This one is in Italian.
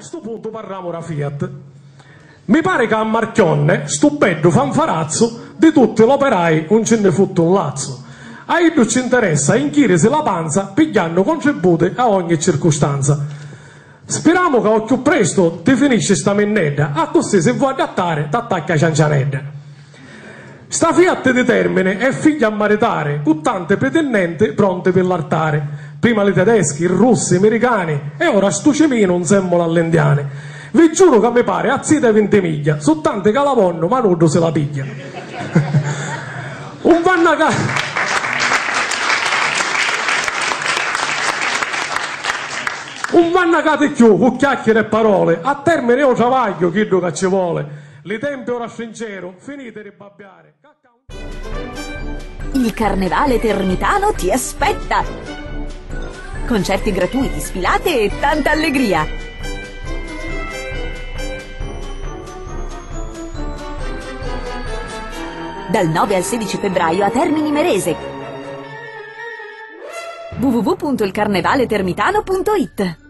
sto punto parliamo da Fiat. Mi pare che a Marchionne, stupendo fanfarazzo, di tutti gli operai non ce ne fotte un lazzo. A Ido ci interessa inchirisi la panza pigliando contributi a ogni circostanza. Speriamo che più presto ti finisce sta mennedda, a così se vuoi adattare t'attacca ciancianedda. Sta Fiat di Termine è figlia a maritare, con tante pretendenti pronte per l'altare. Prima i tedeschi, i russi, i americani e ora sto cimino un semmola all'indiane. Vi giuro che mi pare a zita 20 miglia, su tante calavonno ma nudo se la piglia. un vanna ca... Un vannacate più, con chiacchiere e parole, a termine io travaglio, chi che ci vuole. Le tempi ora sincero, finite di babbiare. Il carnevale termitano ti aspetta! Concerti gratuiti, sfilate e tanta allegria! Dal 9 al 16 febbraio a Termini Merese www.ilcarnevaletermitano.it